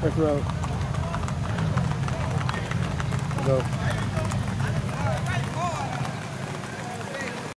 First row. Go.